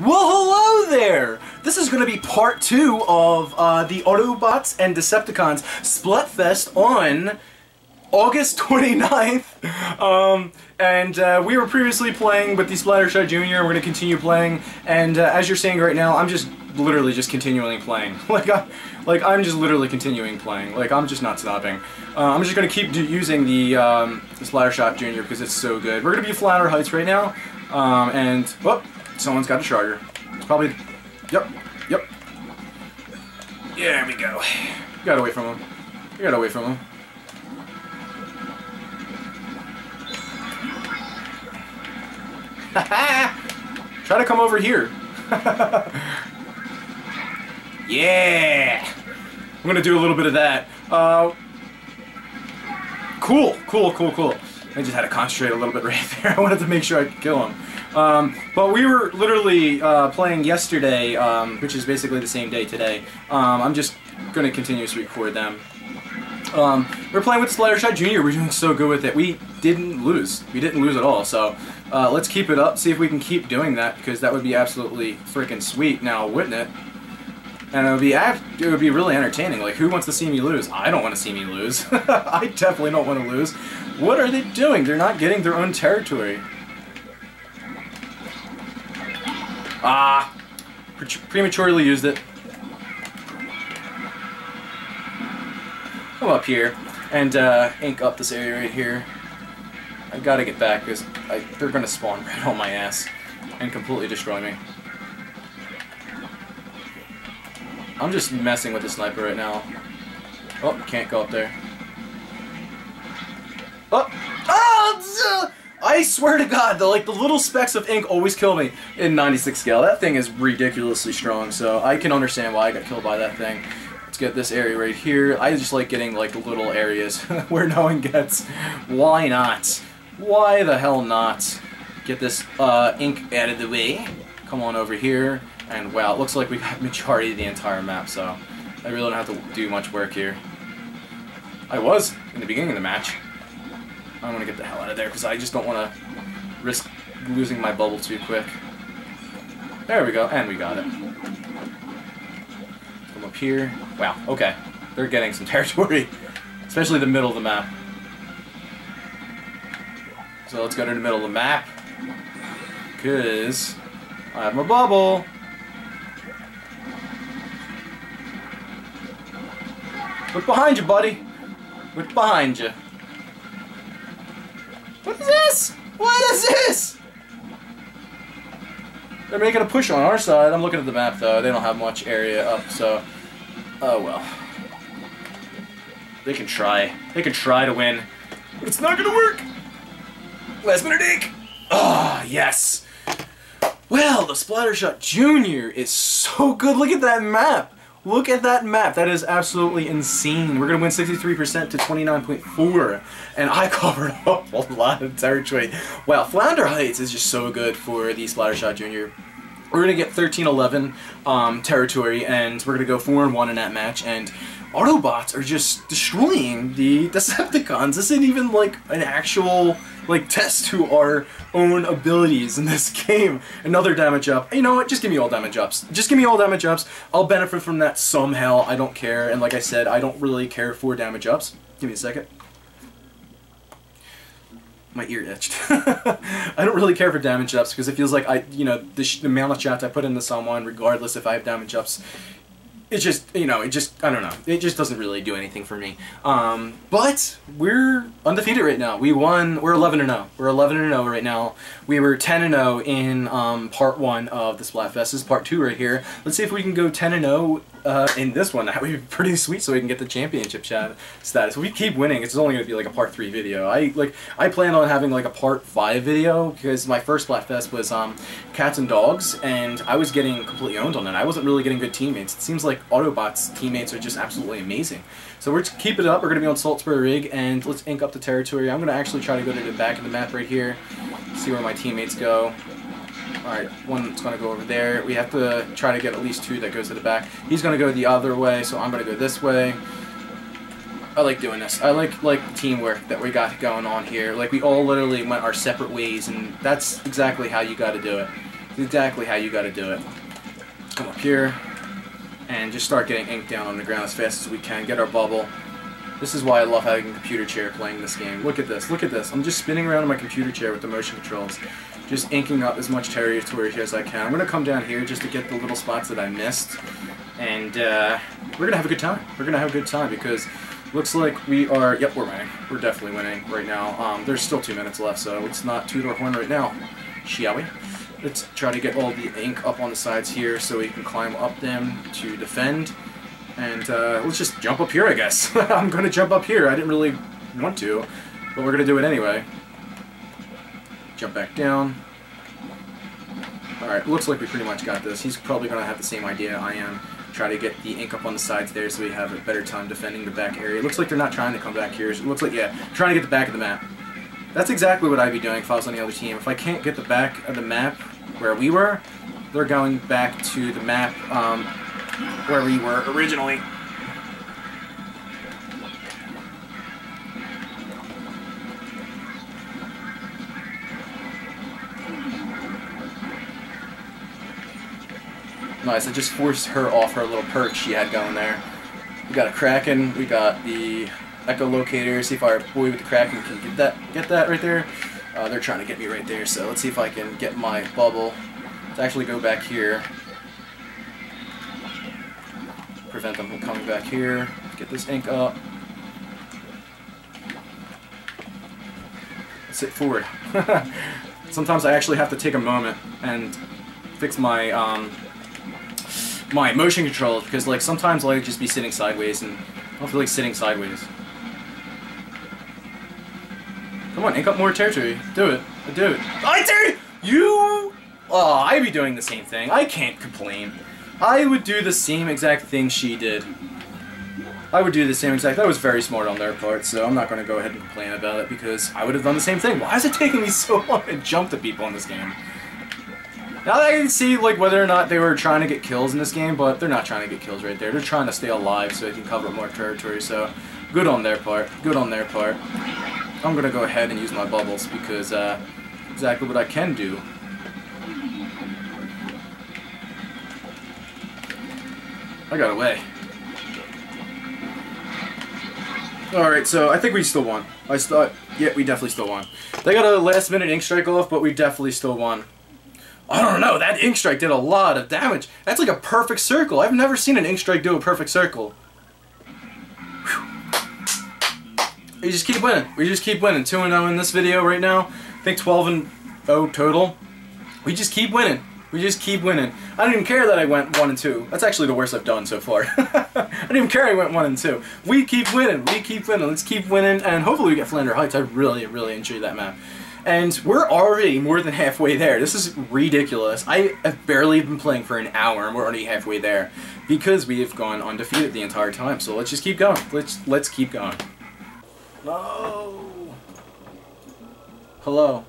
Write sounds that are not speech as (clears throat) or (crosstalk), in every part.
Well, hello there! This is going to be part two of uh, the Autobots and Decepticons Splatfest on August (laughs) 29th. Um, and uh, we were previously playing with the Splattershot Jr. We're going to continue playing. And uh, as you're seeing right now, I'm just literally just continually playing. (laughs) like, I, like I'm just literally continuing playing. Like, I'm just not stopping. Uh, I'm just going to keep using the, um, the Splattershot Jr. because it's so good. We're going to be Flounder Heights right now. Um, and, whoop. Someone's got a charger. It's probably... Yep. Yep. Yeah, there we go. Got away from him. Got away from him. (laughs) Try to come over here. (laughs) yeah! I'm gonna do a little bit of that. Uh, cool, cool, cool, cool. I just had to concentrate a little bit right (laughs) there. I wanted to make sure I could kill him. Um, but we were literally uh, playing yesterday, um, which is basically the same day today. Um, I'm just going to continuously record them. Um, we're playing with Splattershot Jr. We're doing so good with it. We didn't lose. We didn't lose at all. So uh, let's keep it up. See if we can keep doing that because that would be absolutely freaking sweet. Now, wouldn't it? And it would be it would be really entertaining. Like, who wants to see me lose? I don't want to see me lose. (laughs) I definitely don't want to lose. What are they doing? They're not getting their own territory. Ah! Pre prematurely used it. Come up here and uh, ink up this area right here. I gotta get back because they're gonna spawn (laughs) right on my ass and completely destroy me. I'm just messing with the sniper right now. Oh, can't go up there. Oh! Oh! I swear to God, the like the little specks of ink always kill me in 96 scale. That thing is ridiculously strong, so I can understand why I got killed by that thing. Let's get this area right here. I just like getting like little areas (laughs) where no one gets. Why not? Why the hell not? Get this uh, ink out of the way. Come on over here. And wow, it looks like we got (laughs) majority of the entire map, so I really don't have to do much work here. I was in the beginning of the match. I want to get the hell out of there because I just don't want to risk losing my bubble too quick. There we go, and we got it. Come up here. Wow, okay. They're getting some (laughs) territory, especially the middle of the map. So let's go to the middle of the map, because I have my bubble. Look behind you, buddy. Look behind you. What is this? What is this? They're making a push on our side. I'm looking at the map though. They don't have much area up, so... Oh well. They can try. They can try to win. But it's not gonna work! Last minute ink! Ah, oh, yes! Well, the Splattershot Jr. is so good. Look at that map! Look at that map. That is absolutely insane. We're going to win 63% to 29.4. And I (laughs) covered up a lot of territory. Wow, Flounder Heights is just so good for the Splattershot Jr. We're going to get 13-11 um, territory, and we're going to go 4-1 in that match. And Autobots are just destroying the Decepticons. This isn't even like an actual like test to our own abilities in this (laughs) game. Another damage up. You know what? Just give me all damage ups. Just give me all damage ups. I'll benefit from that somehow. I don't care. And like I said, I don't really care for damage ups. Give me a second. My ear itched. (laughs) I don't really care for damage ups because it feels like I, you know, the, the amount of shots I put into someone, regardless if I have damage ups, it's just you know it just I don't know it just doesn't really do anything for me. Um, but we're undefeated right now. We won. We're 11 and 0. We're 11 and 0 right now. We were 10 and 0 in um, part one of the Splatfest. This is part two right here. Let's see if we can go 10 and 0 uh, in this one. (laughs) That would be pretty sweet, so we can get the championship status. If we keep winning, it's only going to be like a part three video. I like I plan on having like a part five video because my first Splatfest was um, cats and dogs, and I was getting completely owned on it. I wasn't really getting good teammates. It seems like Autobots teammates are just absolutely amazing. So we're just keeping it up. We're going to be on Saltspray Rig, and let's ink up the territory. I'm going to actually try to go to the back of the map right here, see where my teammates go. Alright, one's going to go over there. We have to try to get at least two that goes to the back. He's going to go the other way, so I'm going to go this way. I like doing this. I like like teamwork that we got going on here. Like we all literally went our separate ways, and that's exactly how you got to do it. exactly how you got to do it. Come up here and just start getting ink down on the ground as fast as we can. Get our bubble. This is why I love having a computer chair playing this game. Look at this. Look at this. I'm just spinning around in my computer chair with the motion controls. Just inking up as much territory as I can. I'm going to come down here just to get the little spots that I missed. And uh, we're going to have a good time. We're going to have a good time because looks like we are... Yep, we're winning. We're definitely winning right now. Um, there's still two minutes left, so let's not our horn right now. Shall we? Let's try to get all the ink up on the sides here so we can climb up them to defend. And uh, let's just jump up here, I guess. (laughs) I'm going to jump up here. I didn't really want to, but we're going to do it anyway. Jump back down. Alright, looks like we pretty much got this. He's probably going to have the same idea I am. Try to get the ink up on the sides there so we have a better time defending the back area. Looks like they're not trying to come back here. It looks like, yeah, trying to get the back of the map. That's exactly what I'd be doing if I was on the other team. If I can't get the back of the map where we were, they're going back to the map um, where we were originally. Nice, I just forced her off her little perch she had going there. We got a Kraken, we got the echolocator, see if our boy with the Kraken can get that get that right there. Uh, they're trying to get me right there, so let's see if I can get my bubble to actually go back here. Prevent them from coming back here. Get this ink up. Sit forward. (laughs) Sometimes I actually have to take a moment and fix my um, my motion controls because like sometimes I'll just be sitting sideways and I don't feel like sitting sideways. Come on, ink up more territory. Do it. Do it. I dare you! Oh, I'd be doing the same thing. I can't complain. I would do the same exact thing she did. I would do the same exact... That was very smart on their part, so I'm not going to go ahead and complain about it because I would have done the same thing. Why is it taking me (laughs) so long to jump to people in this game? Now that I can see like whether or not they were trying to get kills in this game, but they're not trying to get kills right there. They're trying to stay alive so they can cover more territory, so good on their part. Good on their part. I'm gonna go ahead and use my bubbles because uh, exactly what I can do. I got away. Alright, so I think we still won. I thought, yeah, we definitely still won. They got a last minute ink strike off, but we definitely still won. I don't know, that ink strike did a lot of damage. That's like a perfect circle. I've never seen an ink strike do a perfect circle. We just keep winning. We just keep winning. 2 and 0 in this video right now. I think 12 and 0 total. We just keep winning. We just keep winning. I don't even care that I went 1 and 2. That's actually the worst I've done so far. (laughs) I don't even care I went 1 and 2. We keep winning. We keep winning. Let's keep winning. And hopefully we get Flounder Heights. I really, really enjoy that map. And we're already more than halfway there. This is ridiculous. I have barely been playing for an hour and we're already halfway there. Because we have gone undefeated the entire time. So let's just keep going. Let's let's keep going. No. Hello.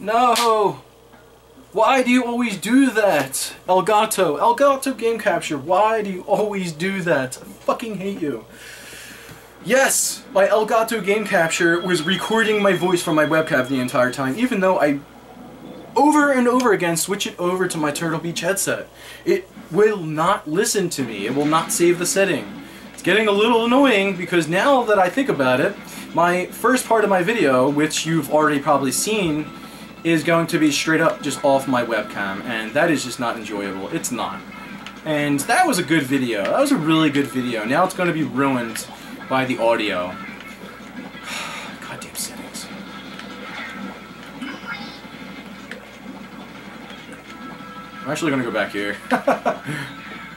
No. Why do you always do that? Elgato. Elgato Game Capture. Why do you always do that? I fucking hate you. Yes, my Elgato Game Capture was recording my voice from my webcam the entire time, even though I over and over again switch it over to my Turtle Beach headset. It will not listen to me. It will not save the setting. It's getting a little annoying because now that I think about it, my first part of my video, which you've already probably seen, is going to be straight up just off my webcam, and that is just not enjoyable. It's not. And that was a good video. That was a really good video. Now it's going to be ruined by the audio. (sighs) Goddamn settings. I'm actually going to go back here. (laughs)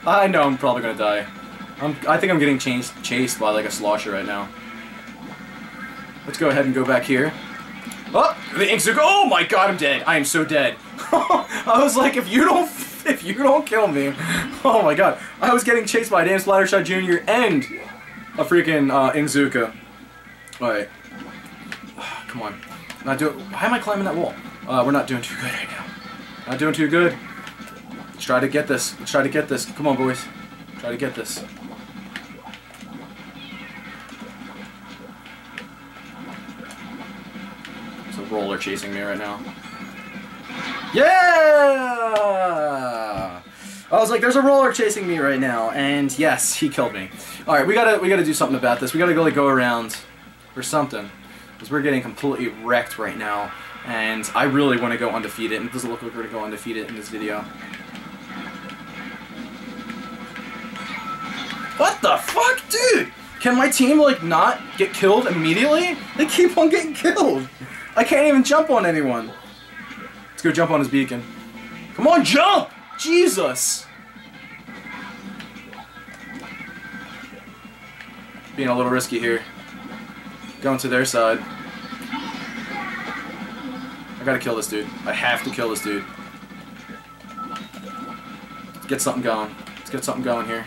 I know I'm probably going to die. I'm, I think I'm getting chased, chased by like a slosher right now. Let's go ahead and go back here. Oh, the go. Oh my god, I'm dead. I am so dead. (laughs) I was like, if you don't, (laughs) if you don't kill me, (laughs) oh my god. I was getting chased by Dan Splattershot Jr. and a freaking uh, Inkzooka. Alright. (sighs) Come on. Not doing. Why am I climbing that wall? Uh, we're not doing too good right now. Not doing too good. Let's try to get this. Let's try to get this. Come on, boys. Try to get this. Roller chasing me right now. Yeah! I was like, there's a roller chasing me right now, and yes, he killed me. All right, we gotta we gotta do something about this. We gotta go like go around or something, because we're getting completely wrecked right now, and I really want to go undefeated. And it doesn't look like we're gonna go undefeated in this video. What the fuck, dude? Can my team like not get killed immediately? They keep on getting killed. I can't even jump on anyone. Let's go jump on his beacon. Come on, jump! Jesus! Being a little risky here. Going to their side. I gotta kill this dude. I have to kill this dude. Let's get something going. Let's get something going here.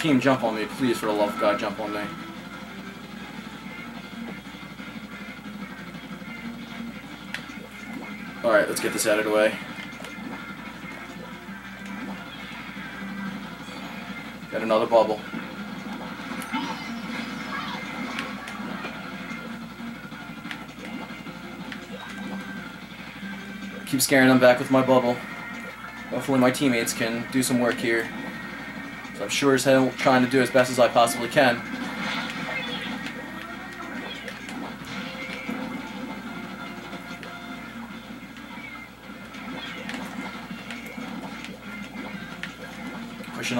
Team, jump on me. Please, for the love of God, jump on me. Alright, let's get this out of the way. Got another bubble. Keep scaring them back with my bubble. Hopefully my teammates can do some work here. So I'm sure as hell trying to do as best as I possibly can.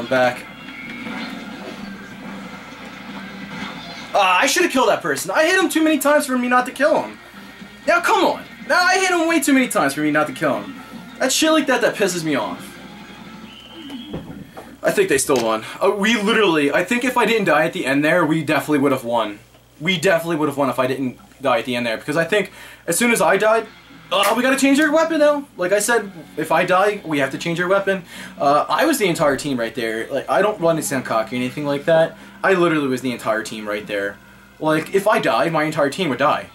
Back. Ah, I should have killed that person. I hit him too many times for me not to kill him. Now, come on. Now, I hit him way too many times for me not to kill him. That shit like that, that pisses me off. I think they still won. Uh, we literally, I think if I didn't die at the end there, we definitely would have won. We definitely would have won if I didn't die at the end there. Because I think as soon as I died, uh, we gotta change our weapon now. Like I said, if I die, we have to change our weapon. Uh, I was the entire team right there. Like, I don't run to sound cocky or anything like that. I literally was the entire team right there. Like, if I died, my entire team would die.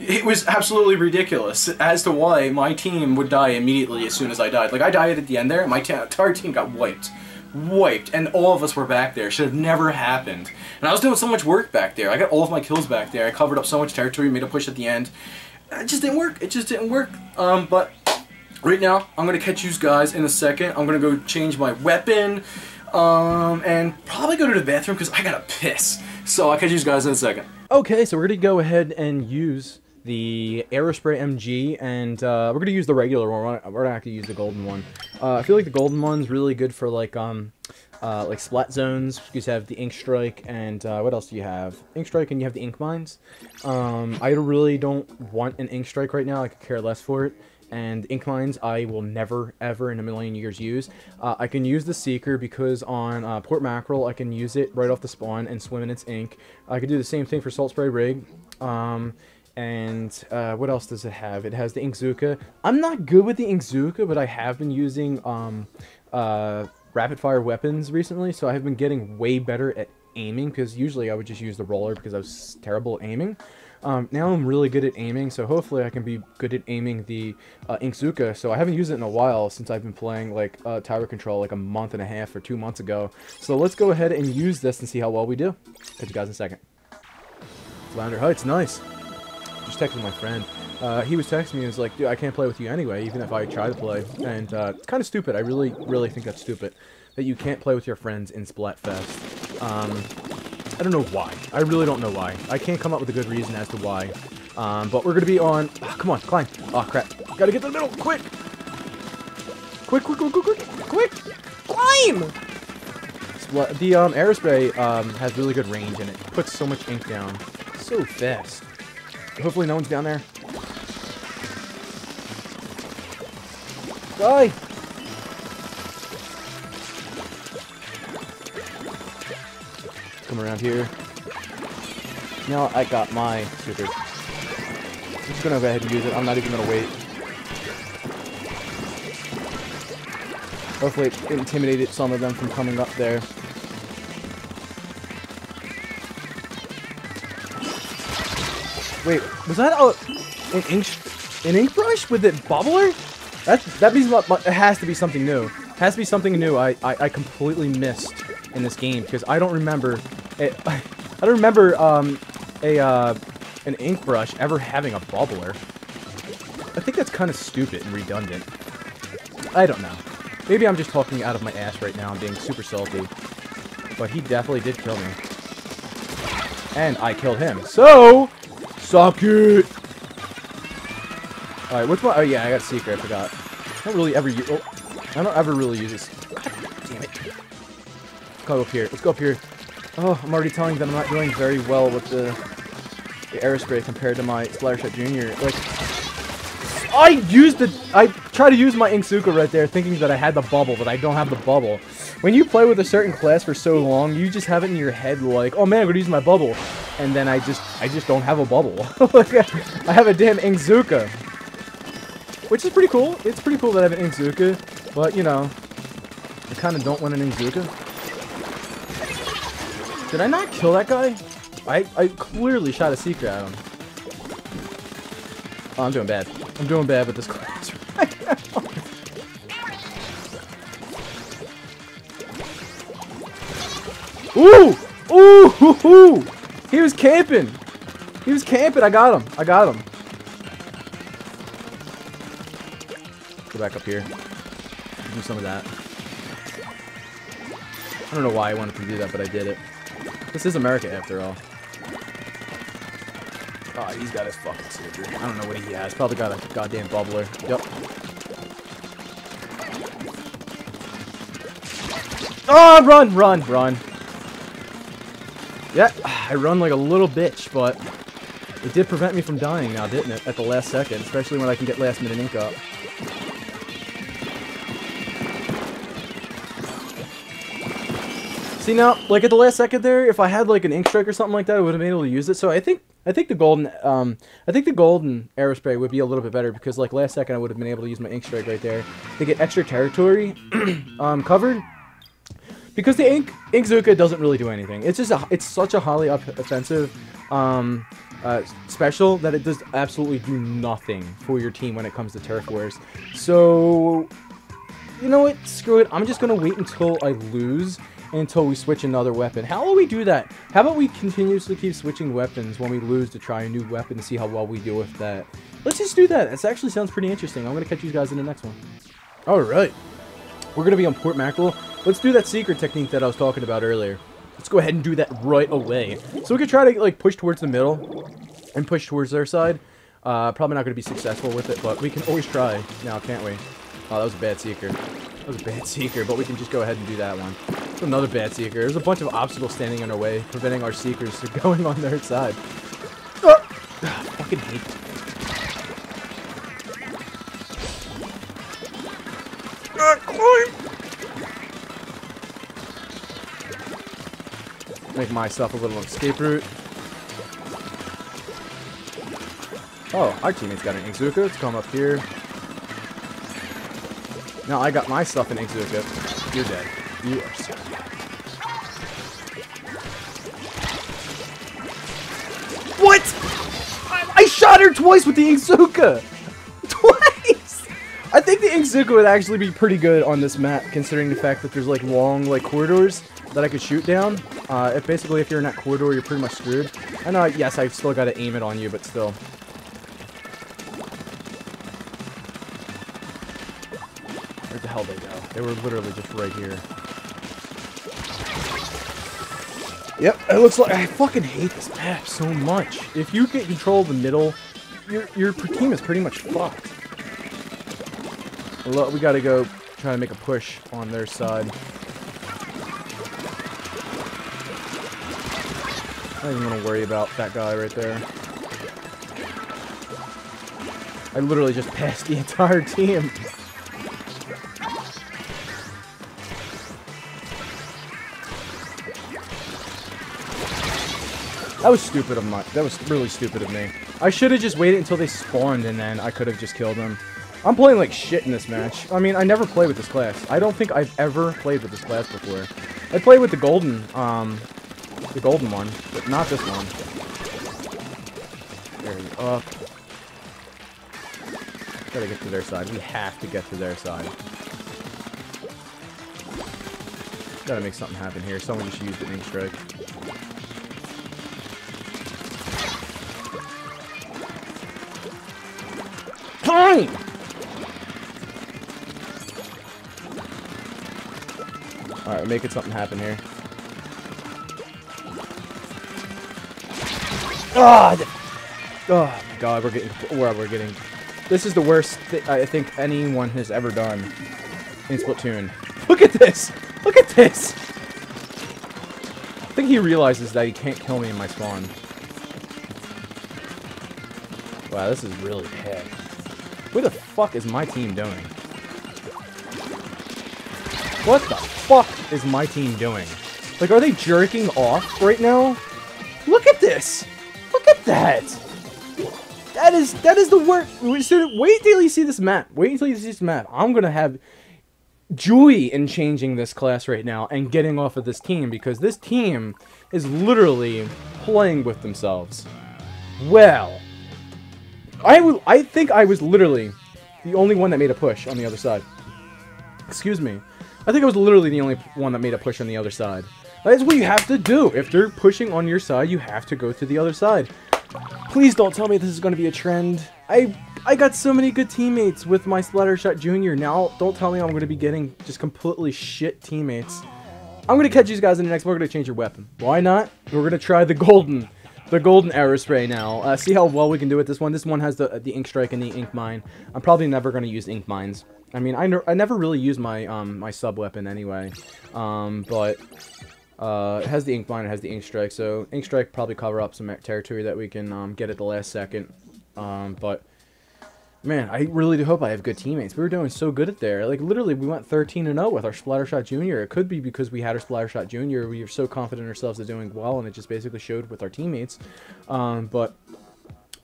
It was absolutely ridiculous as to why my team would die immediately as soon as I died. Like, I died at the end there, and my entire team got wiped. Wiped, and all of us were back there. Should have never happened. And I was doing so much work back there. I got all of my kills back there. I covered up so much territory, made a push at the end. It just didn't work. It just didn't work. Um, but right now, I'm gonna catch you guys in a second. I'm gonna go change my weapon, um, and probably go to the bathroom because I gotta piss. So I'll catch you guys in a second. Okay, so we're gonna go ahead and use the Aerospray MG, and uh, we're gonna use the regular one. We're not, not gonna use the golden one. Uh, I feel like the golden one's really good for like um, uh, like splat zones. You have the ink strike, and uh, what else do you have? Ink strike, and you have the ink mines. Um, I really don't want an ink strike right now. I could care less for it. And ink mines, I will never, ever in a million years use. Uh, I can use the seeker because on uh, port mackerel, I can use it right off the spawn and swim in its ink. I could do the same thing for salt spray rig. Um, and uh, what else does it have? It has the Inkzooka. I'm not good with the Inkzooka, but I have been using um, uh, rapid fire weapons recently, so I have been getting way better at aiming, because usually I would just use the roller because I was terrible aiming. Um, now I'm really good at aiming, so hopefully I can be good at aiming the uh, Inkzooka. So I haven't used it in a while since I've been playing like uh, Tower Control like a month and a half or two months ago. So let's go ahead and use this and see how well we do. Catch you guys in a second. Flounder Heights, nice. Just texted my friend. Uh, he was texting me and was like, dude, I can't play with you anyway, even if I try to play. And uh, it's kind of stupid. I really, really think that's stupid. That you can't play with your friends in Splatfest. Um, I don't know why. I really don't know why. I can't come up with a good reason as to why. Um, but we're going to be on... Oh, come on, climb. Oh, crap. Gotta get to the middle, quick! Quick, quick, quick, quick, quick, quick! Climb! Spl the um, Aerospray um, has really good range and it puts so much ink down so fast. Hopefully no one's down there. Die! Come around here. Now I got my super. I'm just gonna go ahead and use it. I'm not even gonna wait. Hopefully it intimidated some of them from coming up there. Wait, was that a, an ink an ink brush with it bubbler? That that means it has to be something new. It has to be something new. I, I I completely missed in this game because I don't remember it. (laughs) I don't remember um a uh an ink brush ever having a bubbler. I think that's kind of stupid and redundant. I don't know. Maybe I'm just talking out of my ass right now. I'm being super salty. But he definitely did kill me. And I killed him. So, suck it! Alright, which one? Oh yeah, I got seeker, I forgot. I don't really ever use... Oh, I don't ever really use this. Damn it. Let's go up here. Let's go up here. Oh, I'm already telling that I'm not doing very well with the, the aerospray compared to my Splattershot Junior. Like, I used the... I tried to use my Inkzooka right there thinking that I had the bubble, but I don't have the bubble. When you play with a certain class for so long, you just have it in your head like, oh man, I'm gonna use my bubble. And then I just, I just don't have a bubble. (laughs) I have a damn Inkzooka. Which is pretty cool. It's pretty cool that I have an Inkzooka. But, you know, I kind of don't want an Inkzooka. Did I not kill that guy? I, I clearly shot a seeker at him. Oh, I'm doing bad. I'm doing bad with this (laughs) class right now. Ooh! Ooh! Hoo, hoo. He was camping! He was camping! I got him! I got him! Go back up here. Do some of that. I don't know why I wanted to do that, but I did it. This is America, after all. Oh, he's got his fucking secret. I don't know what he has. Probably got a goddamn bubbler. Yep. Oh, ah, run, run, run. Yeah, I run like a little bitch, but it did prevent me from dying now, didn't it? At the last second, especially when I can get last minute ink up. See now, like at the last second there, if I had like an ink strike or something like that, I would have been able to use it. So I think I think the golden um I think the golden aerospray would be a little bit better because like last second I would have been able to use my ink strike right there to get extra territory (clears throat) um covered. Because the ink Inkzooka doesn't really do anything. It's just a, it's such a highly offensive um uh, special that it does absolutely do nothing for your team when it comes to turf wars. So you know what? Screw it. I'm just gonna wait until I lose until we switch another weapon. How will we do that? How about we continuously keep switching weapons when we lose to try a new weapon to see how well we do with that? Let's just do that. This actually sounds pretty interesting. I'm going to catch you guys in the next one. All right. We're going to be on Port Mackerel. Let's do that secret technique that I was talking about earlier. Let's go ahead and do that right away. So we could try to like push towards the middle and push towards their side. Uh, probably not going to be successful with it, but we can always try now, can't we? Oh, that was a bad seeker. That was a bad (laughs) seeker, but we can just go ahead and do that one. Another bad seeker. There's a bunch of obstacles standing in our way, preventing our seekers (laughs) from going on their side. Oh, fucking hate Make myself a little escape route. Oh, our teammate's got an Inkzooka. Let's come up here. Now I got my stuff in Inkzooka. You're dead. What? I, I shot her twice with the Inkzooka! (laughs) Twice! I think the Inkzooka would actually be pretty good on this map, considering the fact that there's like long like corridors that I could shoot down. Uh, if basically if you're in that corridor, you're pretty much screwed. I know, yes, I've still got to aim it on you, but still. Where the hell they go? They were literally just right here. Yep, it looks like I fucking hate this map so much. If you get control of the middle, your your team is pretty much fucked. We gotta go try to make a push on their side. I don't even want to worry about that guy right there. I literally just passed the (laughs) entire team. That was stupid of my. That was really stupid of me. I should have just waited until they spawned and then I could have just killed them. I'm playing like shit in this match. I mean, I never played with this class. I don't think I've ever played with this class before. I played with the golden, um, the golden one, but not this one. There you up. Gotta get to their side. We have to get to their side. Gotta make something happen here. Someone just used an ink strike. Alright, we're making something happen here. Ah! Oh god, we're getting... Where we're getting... This is the worst th I think anyone has ever done in Splatoon. Look at this! Look at this! I think he realizes that he can't kill me in my spawn. Wow, this is really bad. Fuck is my team doing? What the fuck is my team doing? Like, are they jerking off right now? Look at this! Look at that! That is that is the worst. Wait till you see this map. Wait until you see this map. I'm gonna have joy in changing this class right now and getting off of this team because this team is literally playing with themselves. Well, I I think I was literally the only one that made a push on the other side. Excuse me. I think I was literally the only one that made a push on the other side. That is what you have to do. If they're pushing on your side, you have to go to the other side. Please don't tell me this is going to be a trend. I I got so many good teammates with my Splattershot Junior. Now, don't tell me I'm going to be getting just completely shit teammates. I'm going to catch you guys in the next one. We're going to change your weapon. Why not? We're going to try the golden. The golden Aerospray now. Uh, see how well we can do with this one. This one has the the ink strike and the ink mine. I'm probably never going to use ink mines. I mean, I, I never really use my um my sub weapon anyway. Um, but uh, it has the ink mine, it has the ink strike. So ink strike probably cover up some territory that we can um, get at the last second. Um, but man, I really do hope I have good teammates. We were doing so good at there. Like literally, we went 13 and 0 with our Splattershot Junior. It could be because we had our Splattershot Junior. We were so confident ourselves of doing well, and it just basically showed with our teammates. Um, but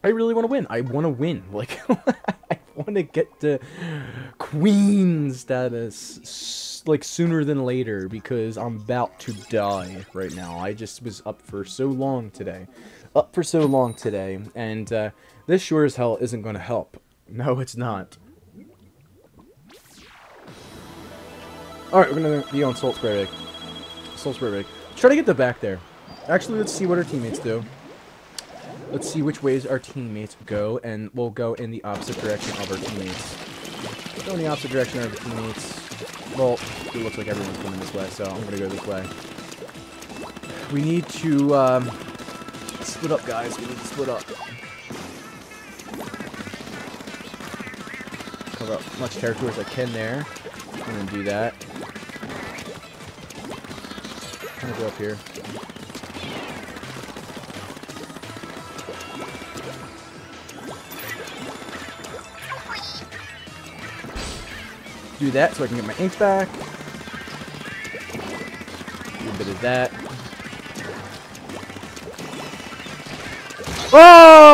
I really want to win. I want to win. (laughs) Like I want to get to queen status like sooner than later because I'm about to die right now. I just was up for so long today. Up for so long today, and uh, this sure as hell isn't going to help. No, it's not. Alright, we're to be on Salt Spray Rig. Salt Spray Rig. Try to get the back there. Actually, let's see what our teammates do. Let's see which ways our teammates go, and we'll go in the opposite direction of our teammates. Go in the opposite direction of our teammates. Well, it looks like everyone's coming this way, so I'm to go this way. We need to um, split up, guys. We need to split up. Up much territory as I can there. Going to do that. I'm to go up here. Do that so I can get my ink back. Do a bit of that. Oh!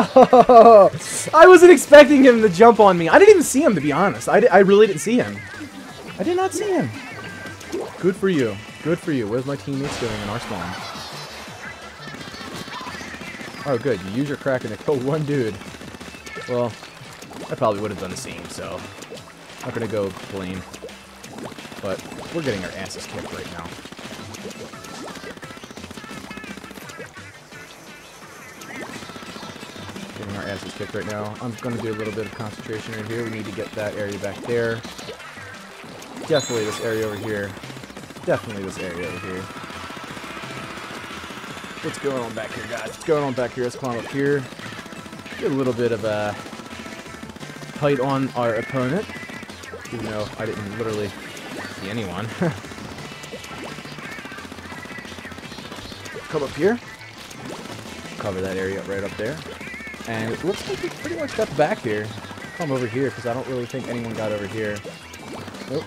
(laughs) I wasn't expecting him to jump on me. I didn't even see him, to be honest. I, I really didn't see him. I did not see him. Good for you. Good for you. Where's my teammates doing in our spawn? Oh, good. You use your Kraken to kill one dude. Well, I probably would have done the same, so... I'm not gonna go blame. But we're getting our asses kicked right now. Asses right now. I'm gonna do a little bit of concentration right here. We need to get that area back there. Definitely this area over here. Definitely this area over here. What's going on back here, guys? What's going on back here? Let's climb up here. Get a little bit of a height on our opponent. Even though I didn't literally see anyone. (laughs) Come up here. Cover that area right up there. And it looks like we pretty much got the back here. Come over here, because I don't really think anyone got over here. Nope.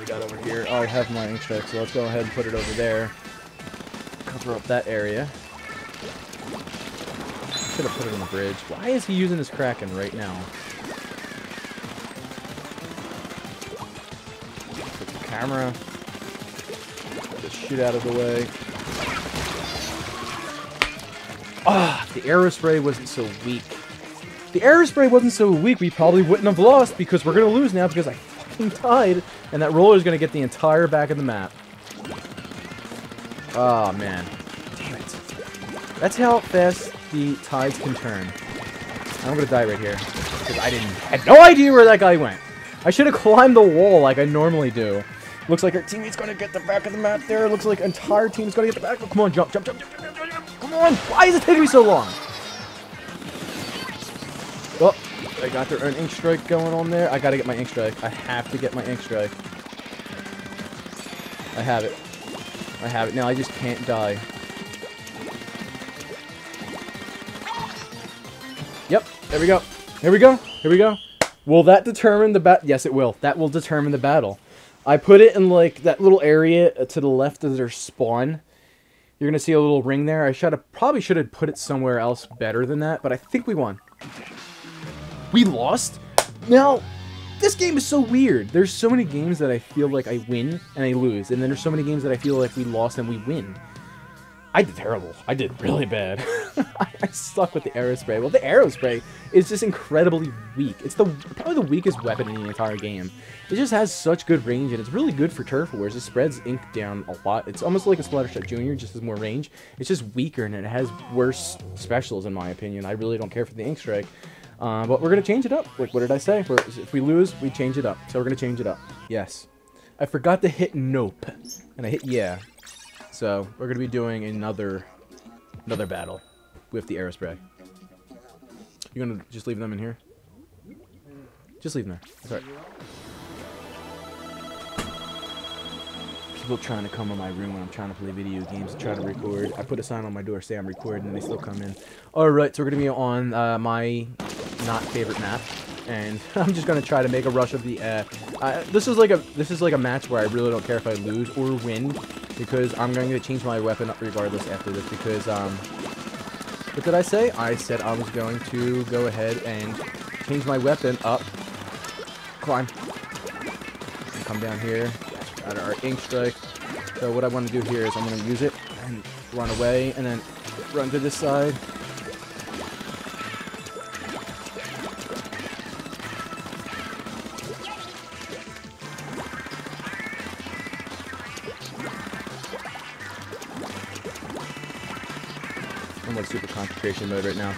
We got over here. Oh, I have my ink check, so let's go ahead and put it over there. Cover up that area. Should have put it on the bridge. Why is he using his Kraken right now? Put the camera. Get the shit out of the way. Ah, the aerospray wasn't so weak. The aerospray wasn't so weak, we probably wouldn't have lost because we're gonna lose now because I fucking died, and that roller is gonna get the entire back of the map. Oh man, damn it! That's how fast the tides can turn. I'm gonna die right here. Because I didn't had no idea where that guy went. I should have climbed the wall like I normally do. Looks like our teammate's gonna get the back of the map there. Looks like entire team's gonna get the back. Oh, come on, jump, jump, jump, jump, jump. Come on! Why is it taking me so long? Oh, I got their own ink strike going on there. I gotta get my ink strike. I have to get my ink strike. I have it. I have it. Now I just can't die. Yep, there we go. Here we go. Here we go. Will that determine the bat? Yes, it will. That will determine the battle. I put it in like that little area to the left of their spawn. You're gonna see a little ring there. I should have probably should have put it somewhere else better than that, but I think we won. We lost. Now, this game is so weird. There's so many games that I feel like I win and I lose, and then there's so many games that I feel like we lost and we win. I did terrible. I did really bad. (laughs) I suck with the Aerospray. Well, the Aerospray is just incredibly weak. It's the probably the weakest weapon in the entire game. It just has such good range, and it's really good for turf wars. It spreads ink down a lot. It's almost like a Splattershot Junior, just has more range. It's just weaker, and it has worse specials, in my opinion. I really don't care for the ink strike. Uh, but we're going to change it up. Like, what did I say? We're, if we lose, we change it up. So we're going to change it up. Yes. I forgot to hit nope. And I hit yeah. So we're to be doing another another battle with the aerospray. You're going to just leave them in here? Just leave them there. Alright. People trying to come in my room when I'm trying to play video games and try to record. I put a sign on my door say I'm recording and they still come in. Alright, so we're to be on uh, my not favorite map. And (laughs) I'm just gonna try to make a rush of the. Uh, uh, this is like a this is like a match where I really don't care if I lose or win, because I'm going to change my weapon up regardless after this. Because um, what did I say? I said I was going to go ahead and change my weapon up. Climb. And come down here. Got our ink strike. So what I want to do here is I'm going to use it and run away, and then run to this side. Concentration mode right now.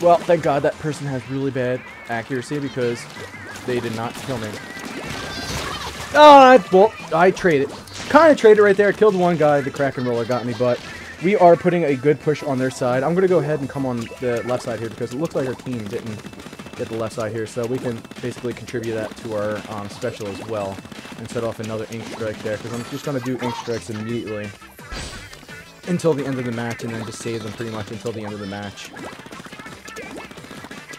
Well, thank God that person has really bad accuracy because they did not kill me. I, well, I traded. Kind of traded right there. Killed one guy. The Kraken Roller got me, but we are putting a good push on their side. I'm going to go ahead and come on the left side here because it looks like our team didn't get the left side here, so we can basically contribute that to our um, special as well and set off another ink strike there because I'm just going to do ink strikes immediately until the end of the match and then just save them pretty much until the end of the match.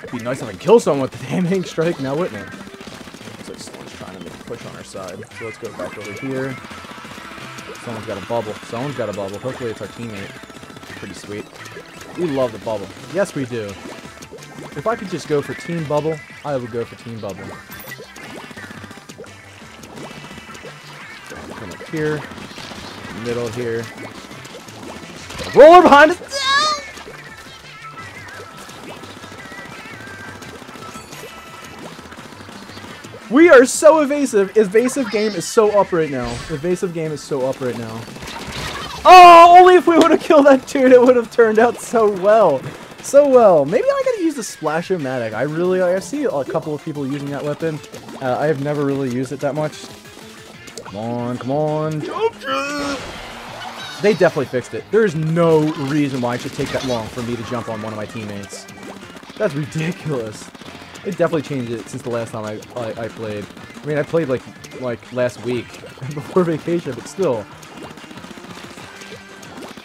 It'd be nice if I could kill someone with the (laughs) damn strike now, wouldn't it? Looks like someone's trying to make a push on our side. So let's go back over here. Someone's got a bubble. Someone's got a bubble. Hopefully it's our teammate. Pretty sweet. We love the bubble. Yes, we do. If I could just go for team bubble, I would go for team bubble. Come up here. Middle here. Roller behind us! We are so evasive. Evasive game is so up right now. Evasive game is so up right now. Oh, only if we would have killed that dude, it would have turned out so well. So well. Maybe I gotta use the Splash-O-Matic. I really, I see a couple of people using that weapon. Uh, I have never really used it that much. Come on, come on. Jump. They definitely fixed it. There is no reason why it should take that long for me to jump on one of my teammates. That's ridiculous. They definitely changed it since the last time I, I, I played. I mean, I played like like last week (laughs) before vacation, but still.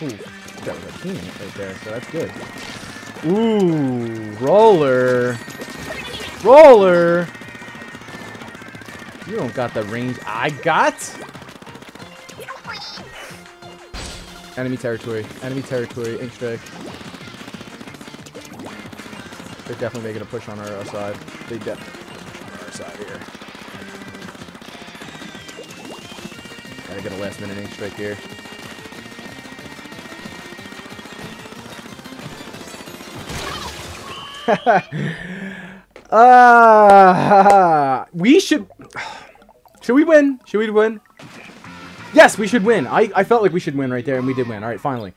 Ooh, that was a teammate right there, so that's good. Ooh, roller, roller. You don't got the range I got. Enemy territory. Enemy territory. Ink strike. They're definitely making a push on our side. They definitely on our side here. Gotta get a last minute ink strike here. (laughs) Ah, uh, (laughs) we should. (sighs) Should we win? Should we win? Yes, we should win. I, I felt like we should win right there, and we did win. All right, finally.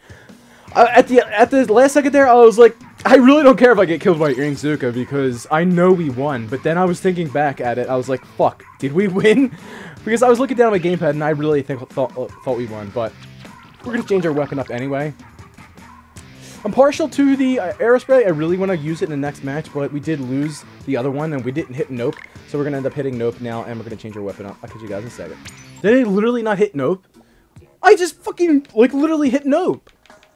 Uh, at the at the last second there, I was like, I really don't care if I get killed by Inkzuka because I know we won. But then I was thinking back at it, I was like, "Fuck, did we (laughs) win?" because I was looking down at my gamepad and I really think thought thought we won. But we're gonna change our weapon up anyway. I'm partial to the uh, Aerospray. I really want to use it in the next match, but we did lose the other one, and we didn't hit Nope. So we're going to end up hitting Nope now, and we're going to change our weapon up. I'll catch you guys in a second. Did I literally not hit Nope? I just fucking, like, literally hit Nope.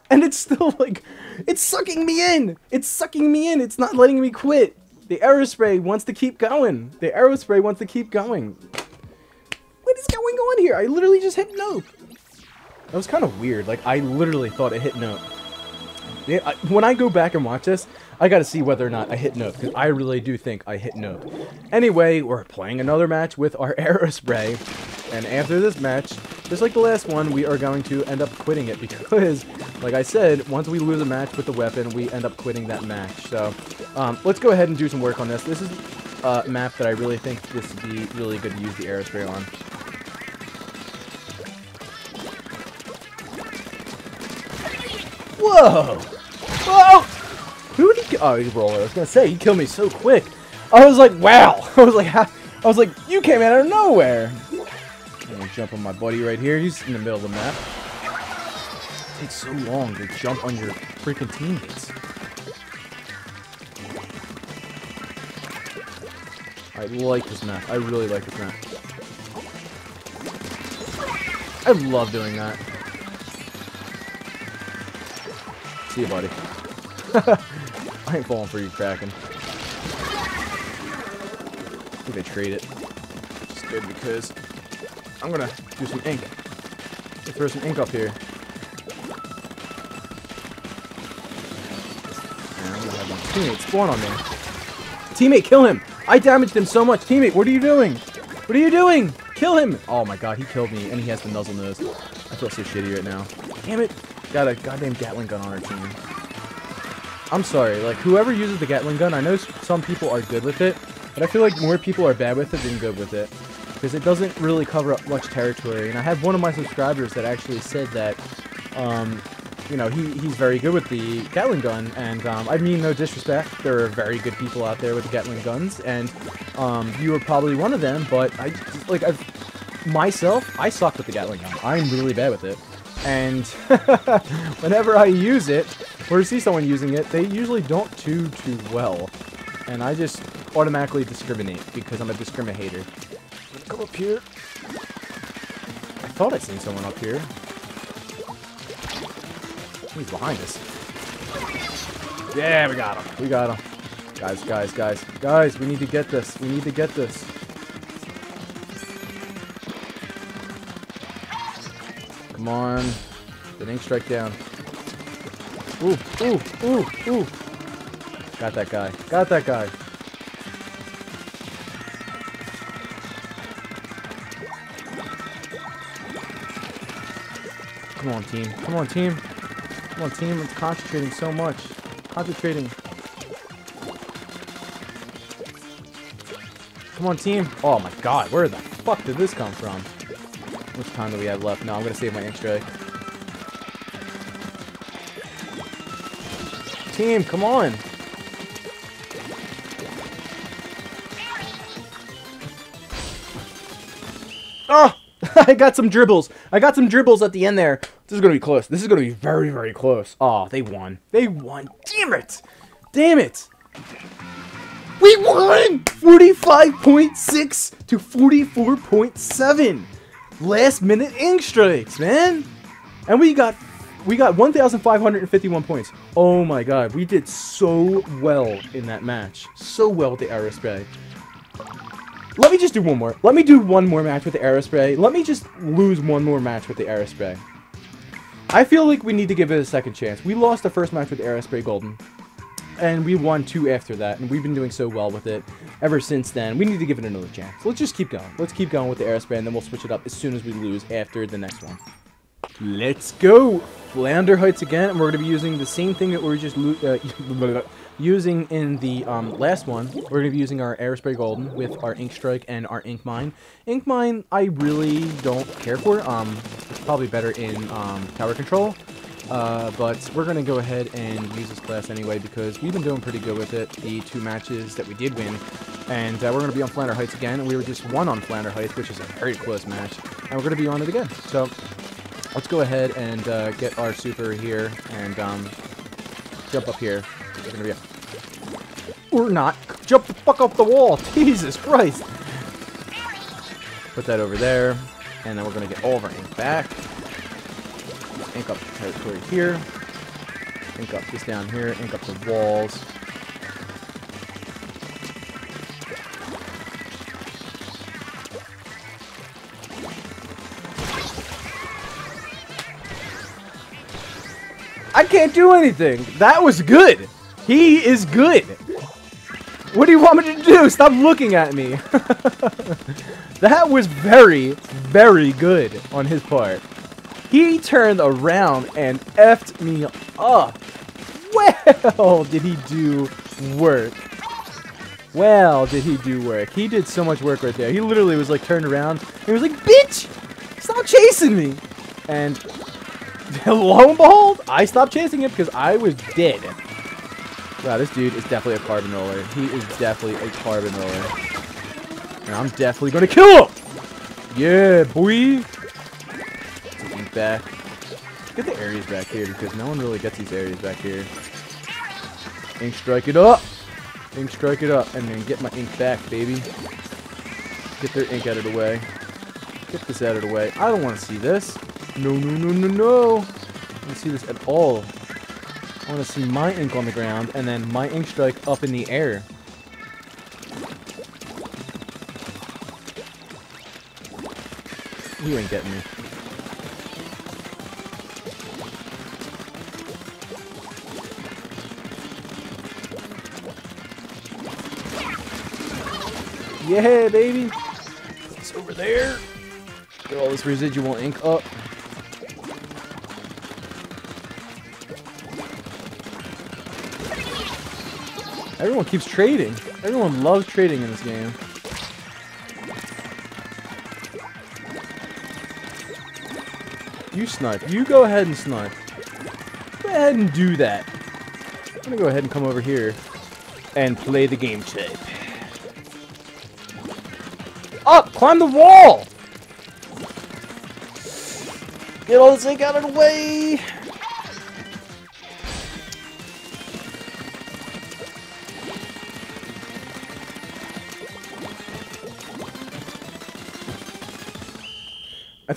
And it's still, (laughs) like, it's sucking me in. It's sucking me in. It's not letting me quit. The Aerospray wants to keep going. The Aerospray wants to keep going. What is going on here? I literally just hit Nope. That was kind of weird. Like, I literally thought it hit Nope. Yeah, I, when I go back and watch this, I gotta see whether or not I hit note, because I really do think I hit note. Anyway, we're playing another match with our (laughs) Aerospray, and after this match, just like the last one, we are going to end up quitting it, (laughs) because, like I said, once we lose a match with the weapon, we end up quitting that match. So, um, let's go ahead and do some work on this. This is a map that I really think this would be really good to use the Aerospray on. Whoa! Oh, he's roller. I was gonna say, he killed me so quick. I was like, wow! (laughs) I was like, I was like, you came out of nowhere! I'm gonna jump on my buddy right here. He's in the middle of the map. It takes so long to jump on your freaking teammates. I like this map. I really like this map. I love doing that. See you, buddy. (laughs) I ain't falling for you, Kraken. I think they trade it. It's good because I'm gonna do some ink. Throw some ink up here. And I'm gonna have my teammate spawn on me. Teammate, kill him! I damaged him so much. Teammate, what are you doing? What are you doing? Kill him! Oh my god, he killed me, and he has the Nozzlenose. I feel so shitty right now. Damn it! Got a goddamn Gatling gun on our team. I'm sorry, like, whoever uses the Gatling gun, I know some people are good with it, but I feel like more people are bad with it than good with it. Because it doesn't really cover up much territory, and I have one of my subscribers that actually said that, um, you know, he, he's very good with the Gatling gun, and um, I mean no disrespect, there are very good people out there with the Gatling guns, and um, you were probably one of them, but I, like, I've, myself, I suck with the Gatling gun. I'm really bad with it. And (laughs) whenever I use it, or see someone using it, they usually don't do too well. And I just automatically discriminate because I'm a discriminator. Come up here. I thought I'd seen someone up here. He's behind us. Yeah, we got him. We got him. Guys, guys, guys. Guys, we need to get this. We need to get this. Come on. The ink strike down. Ooh, ooh, ooh, ooh. Got that guy. Got that guy. Come on, team. Come on, team. Come on, team. It's concentrating so much. Concentrating. Come on, team. Oh my god, where the fuck did this come from? Much time do we have left? No, I'm gonna save my ink Team, come on. Oh! (laughs) I got some dribbles. I got some dribbles at the end there. This is going to be close. This is going to be very, very close. Oh, they won. They won. Damn it. Damn it. We won! 45.6 to 44.7. Last minute ink strikes, man. And we got we got 1,551 points. Oh my god, we did so well in that match. So well with the Aerospray. Let me just do one more. Let me do one more match with the Aerospray. Let me just lose one more match with the Aerospray. I feel like we need to give it a second chance. We lost the first match with Aerospray Golden. And we won two after that, and we've been doing so well with it ever since then. We need to give it another chance. Let's just keep going. Let's keep going with the Aerospray, and then we'll switch it up as soon as we lose after the next one. Let's go! Flounder Heights again, and we're going to be using the same thing that we are just uh, (laughs) using in the um, last one. We're going to be using our Aerospray Golden with our Ink Strike and our Ink Mine. Ink Mine, I really don't care for. Um, it's probably better in um, Tower Control. Uh, but we're going to go ahead and use this class anyway because we've been doing pretty good with it, the two matches that we did win. And uh, we're going to be on Flounder Heights again. We were just one on Flounder Heights, which is a very close match. And we're going to be on it again. So let's go ahead and uh, get our super here and um, jump up here. We're not. Jump the fuck off the wall. (laughs) Jesus Christ. Put that over there. And then we're going to get all of our ink back ink up the territory here, ink up this down here, ink up the walls. Can't do anything. That was good. He is good. What do you want me to do? Stop looking at me. (laughs) that was very, very good on his part. He turned around and effed me up. Well, did he do work? Well, did he do work? He did so much work right there. He literally was like turned around and he was like, bitch, stop chasing me. And (laughs) lo and behold, I stopped chasing him because I was dead. Wow, this dude is definitely a carbon roller. He is definitely a carbon roller. And I'm definitely going to kill him. Yeah, boy back. Get the areas back here because no one really gets these areas back here. Ink strike it up. Ink strike it up and then get my ink back, baby. Get their ink out of the way. Get this out of the way. I don't want to see this. No, no, no, no, no. I don't see this at all. I want to see my ink on the ground and then my ink strike up in the air. You ain't getting me. Yeah, baby. It's over there. Get all this residual ink up. Everyone keeps trading. Everyone loves trading in this game. You snipe. You go ahead and snipe. Go ahead and do that. I'm gonna go ahead and come over here and play the game tape. Up! Climb the wall! Get all this ink out of the way!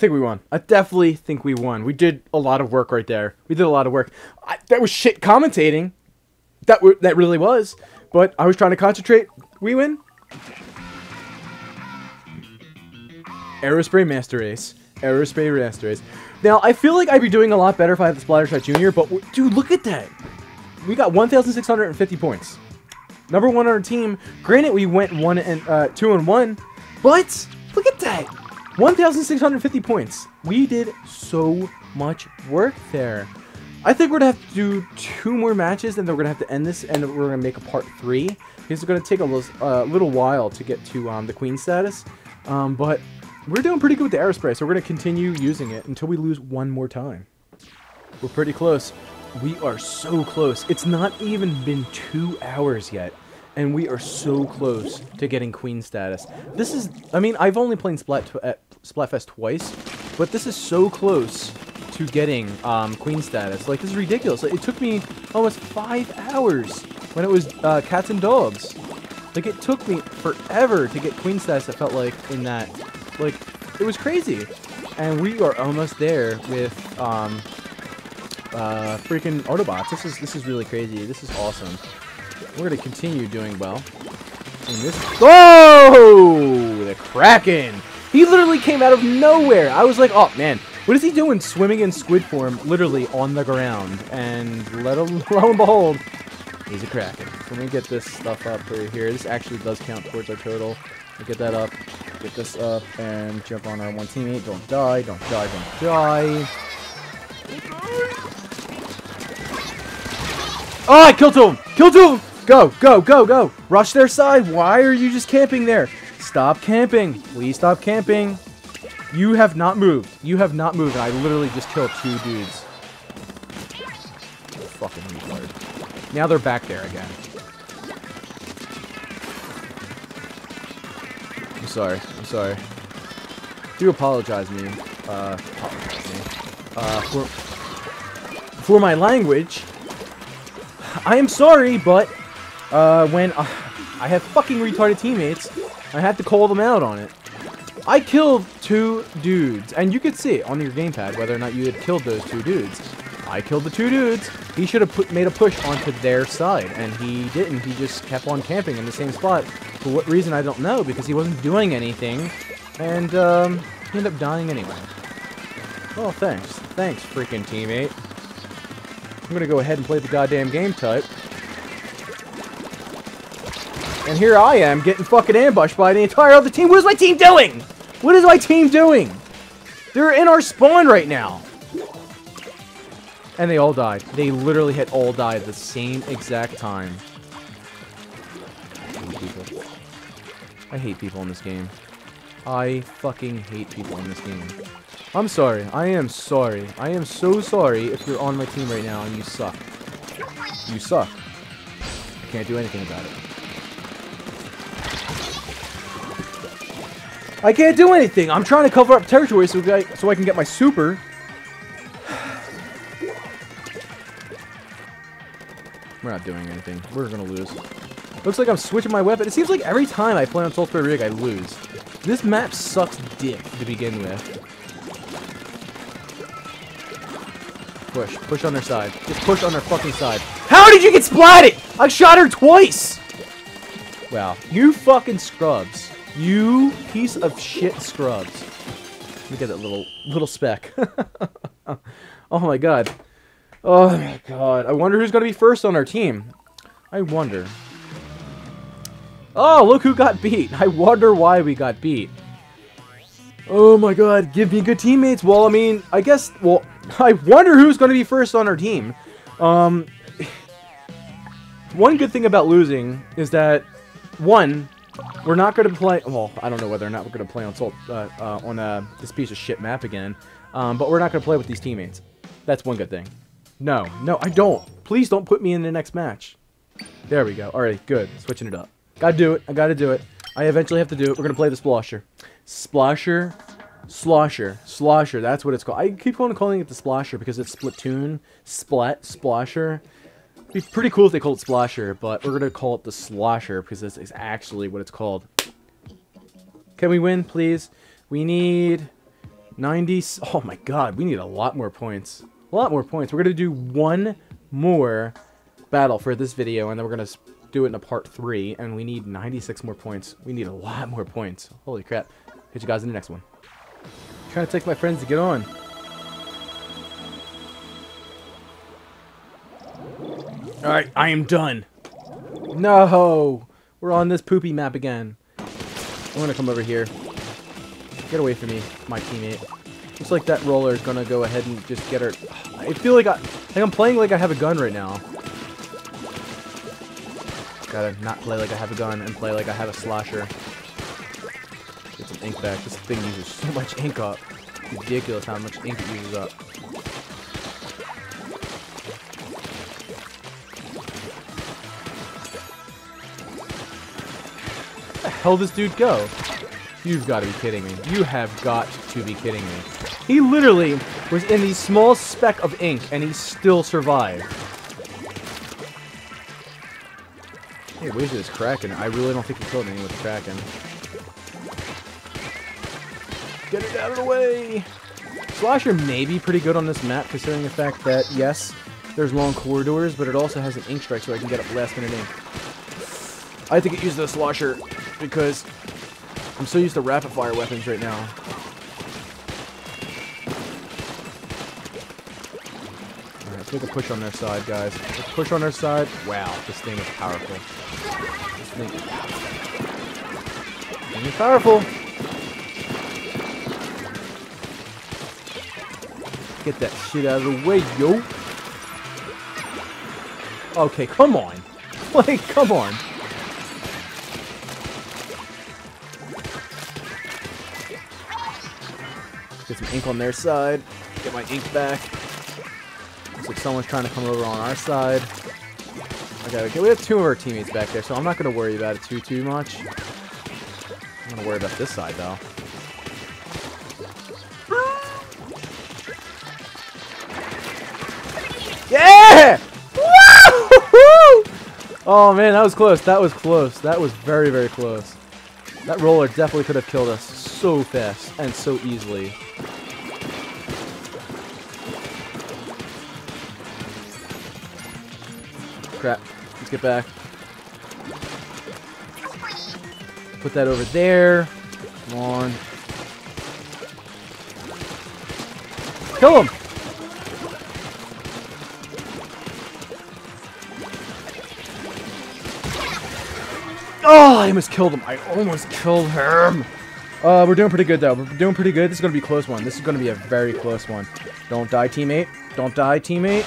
Think we won. I definitely think we won. We did a lot of work right there. We did a lot of work. I, that was shit commentating. That that really was. But I was trying to concentrate. We win. Aerospray Master Race. Aerospray Master Race. Now, I feel like I'd be doing a lot better if I had the Splattershot Junior, but dude, look at that. We got 1,650 points. Number one on our team. Granted, we went one and uh, two and one, but look at that. 1,650 points. We did so much work there. I think we're gonna have to do two more matches, and then we're gonna have to end this, and we're gonna make a part three because it's gonna take a little, uh, little while to get to um, the queen status. Um, but we're doing pretty good with the aerospray, so we're going to continue using it until we lose one more time. We're pretty close. We are so close. It's not even been two hours yet, and we are so close to getting queen status. This is, I mean, I've only played Splat at Splatfest twice, but this is so close to getting um, queen status. Like, this is ridiculous. It took me almost five hours when it was uh, cats and dogs. Like, it took me forever to get queen status, I felt like, in that like, it was crazy. And we are almost there with, um, uh, freaking Autobots. This is, this is really crazy. This is awesome. We're gonna continue doing well. In this- Oh! The Kraken! He literally came out of nowhere! I was like, oh, man. What is he doing swimming in squid form, literally on the ground? And let him, (laughs) lo and behold, he's a Kraken. Let me get this stuff up for here. This actually does count towards our total. We'll get that up. Get this up and jump on our one teammate. Don't die, don't die, don't die. Oh, I killed two of them! Go, go, go, go! Rush their side! Why are you just camping there? Stop camping! Please stop camping! You have not moved. You have not moved, I literally just killed two dudes. fucking retard. Now they're back there again. I'm sorry. I'm sorry. Do apologize me. Uh, apologize me. Uh, for, for my language. I am sorry, but uh, when uh, I have fucking retarded teammates, I have to call them out on it. I killed two dudes, and you could see on your gamepad whether or not you had killed those two dudes. I killed the two dudes. He should have made a push onto their side, and he didn't. He just kept on camping in the same spot. For what reason, I don't know, because he wasn't doing anything, and um, he ended up dying anyway. Well, thanks. Thanks, freaking teammate. I'm gonna go ahead and play the goddamn game type. And here I am, getting fucking ambushed by the entire other team. What is my team doing? What is my team doing? They're in our spawn right now. And they all died. They literally had all died at the same exact time. I hate people. I hate people in this game. I fucking hate people in this game. I'm sorry. I am sorry. I am so sorry if you're on my team right now and you suck. You suck. I can't do anything about it. I can't do anything. I'm trying to cover up territory so I, so I can get my super. We're not doing anything. We're gonna lose. Looks like I'm switching my weapon. It seems like every time I play on Saltspray Rig, I lose. This map sucks dick to begin with. Push. Push on their side. Just push on their fucking side. How did you get splatted? I shot her twice! Wow. You fucking scrubs. You piece of shit scrubs. Look at that little little speck. (laughs) oh my god. Oh my god. I wonder who's gonna be first on our team. I wonder. Oh, look who got beat. I wonder why we got beat. Oh my god, give me good teammates. Well, I mean, I guess, well, (laughs) I wonder who's going to be first on our team. Um, (sighs) one good thing about losing is that, one, we're not going to play, well, I don't know whether or not we're going to play on Salt, uh, uh, on uh, this piece of shit map again, um, but we're not going to play with these teammates. That's one good thing. No, no, I don't. Please don't put me in the next match. There we go. Alright, good. Switching it up. Gotta do it. I gotta do it. I eventually have to do it. We're gonna play the Splasher. Splasher. Slosher. Slosher. That's what it's called. I keep on calling it the Splasher because it's Splatoon. Splat. Splasher. Be pretty cool if they called it Splasher, but we're gonna call it the Slosher because this is actually what it's called. Can we win, please? We need 90... Oh my god, we need a lot more points. A lot more points. We're gonna do one more battle for this video, and then we're gonna do it in a part three, and we need 96 more points. We need a lot more points. Holy crap. Catch you guys in the next one. I'm trying to take my friends to get on. Alright, I am done. No! We're on this poopy map again. I'm gonna come over here. Get away from me, my teammate. Looks like that roller is gonna go ahead and just get her. I feel like I, like I'm playing like I have a gun right now. Gotta not play like I have a gun and play like I have a slasher. Get some ink back. This thing uses so much ink up. Ridiculous how much ink it uses up. Hell this dude go? You've got to be kidding me. You have got to be kidding me. He literally was in the small speck of ink and he still survived. He wasted his Kraken. I really don't think he killed anyone with Kraken. Get it out of the way! Slasher may be pretty good on this map, considering the fact that, yes, there's long corridors, but it also has an ink strike so I can get up last minute ink. I think it uses the Slasher because I'm so used to rapid fire weapons right now. Alright, let's make a push on their side, guys. Let's push on their side. Wow, this thing is powerful. This thing is Thing is powerful. Get that shit out of the way, yo. Okay, come on. (laughs) Like, come on. Ink on their side. Get my ink back. Looks like someone's trying to come over on our side. Okay, okay, we have two of our teammates back there, so I'm not gonna worry about it too too much. I'm gonna worry about this side though. Yeah! Oh man, that was close. That was close. That was very, very close. That roller definitely could have killed us so fast and so easily. Crap. Let's get back. Put that over there. Come on. Kill him! Oh, I almost killed him. I almost killed him. Uh, we're doing pretty good, though. We're doing pretty good. This is going to be a close one. This is going to be a very close one. Don't die, teammate. Don't die, teammate.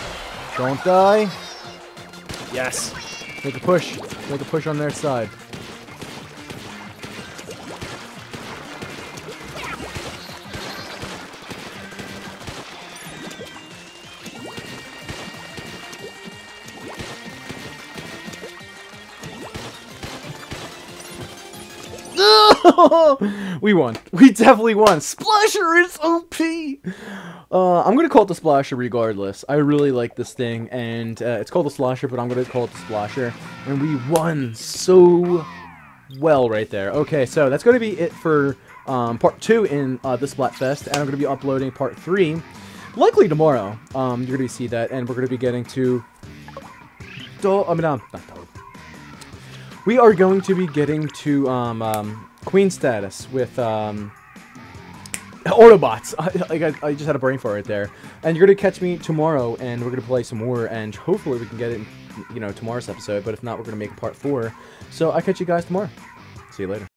Don't die. Yes. Make a push. Make a push on their side. (laughs) we won. We definitely won. Splasher is OP. Uh, I'm gonna call it the Splasher regardless. I really like this thing, and uh, it's called the Splasher, but I'm gonna call it the Splasher. And we won so well right there. Okay, so that's gonna be it for um, part two in uh, the Splatfest, and I'm gonna be uploading part three, likely tomorrow. Um, you're gonna see that, and we're gonna be getting to. Do I mean, um, not we are going to be getting to um, um, queen status with um, Autobots. (laughs) I, I, I just had a brain fart right there. And you're gonna catch me tomorrow, and we're gonna play some more, and hopefully we can get it, you know, tomorrow's episode. But if not, we're gonna make part four. So I will catch you guys tomorrow. See you later.